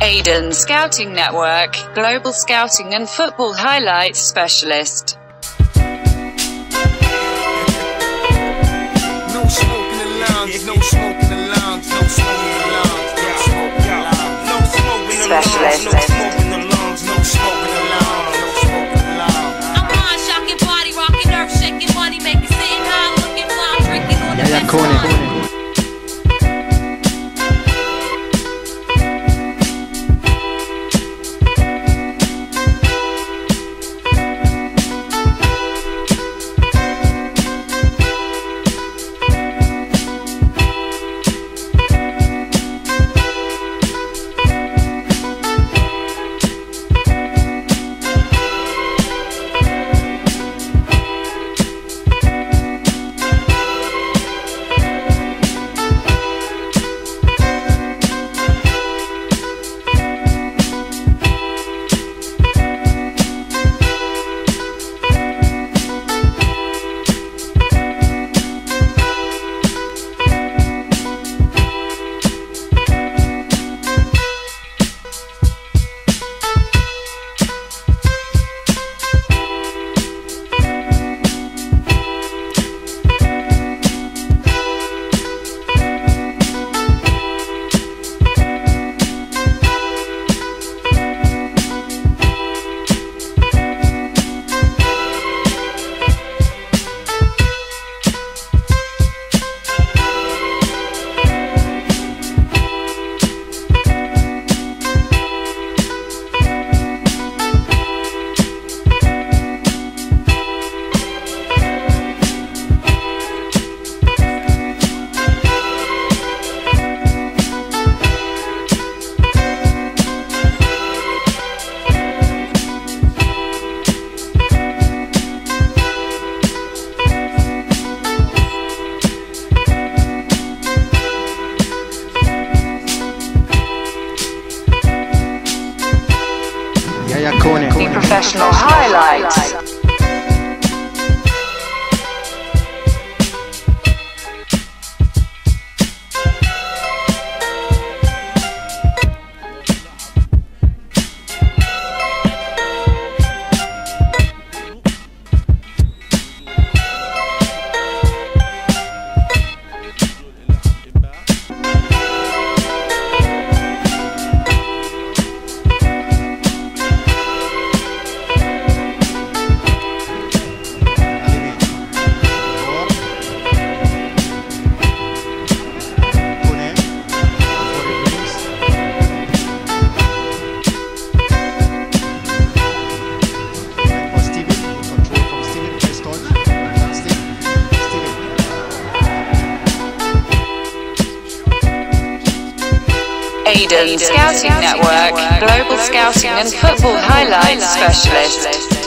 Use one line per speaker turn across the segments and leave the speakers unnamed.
Aiden Scouting Network, Global Scouting and Football Highlights Specialist.
No smoke in the lounge, no smoke in the lounge, no smoke in the lounge, no smoke in the lounge, no smoke in the lounge,
Specialist.
no smoke in the lounge,
highlights. Aiden Scouting Network, Global Scouting and Football Highlights Specialist.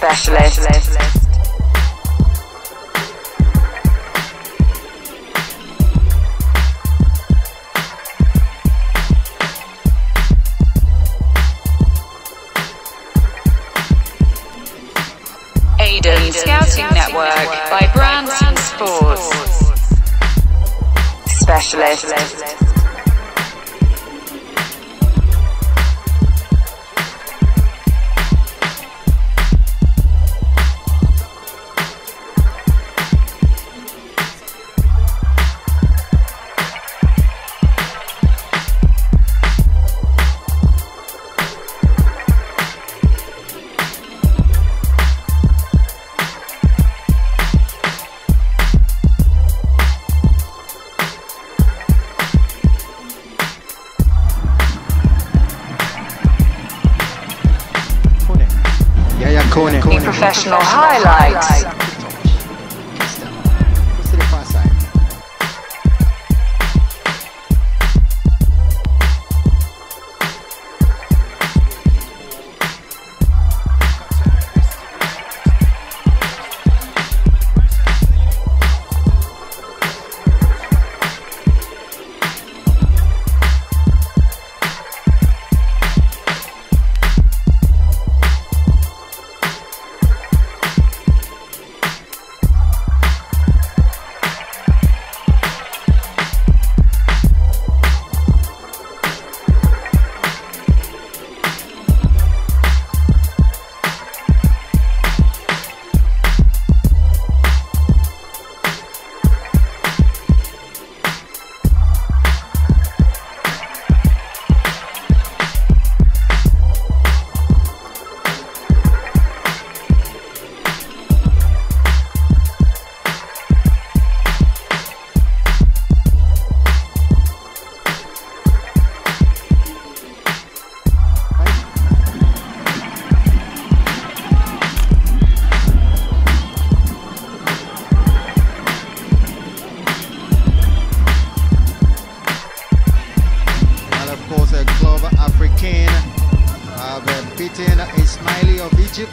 Specialist. Aiden Scouting Network by Brandsen Sports. Specialist. Professional highlights.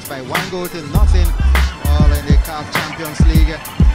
By one goal to nothing, all in the CAF Champions League.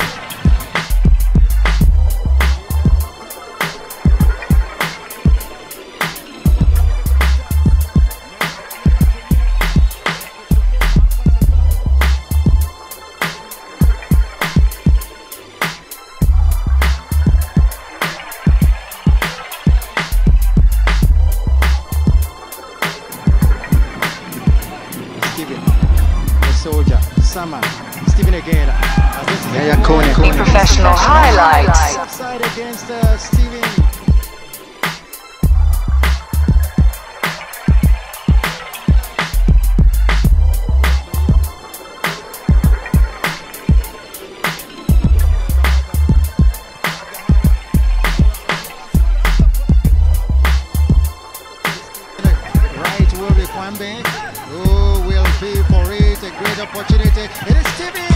Soldier, Sama, Steven again. As this is
Yaya Koné.
The professional highlights.
Offside against uh, Steven. Opportunity. It is Steven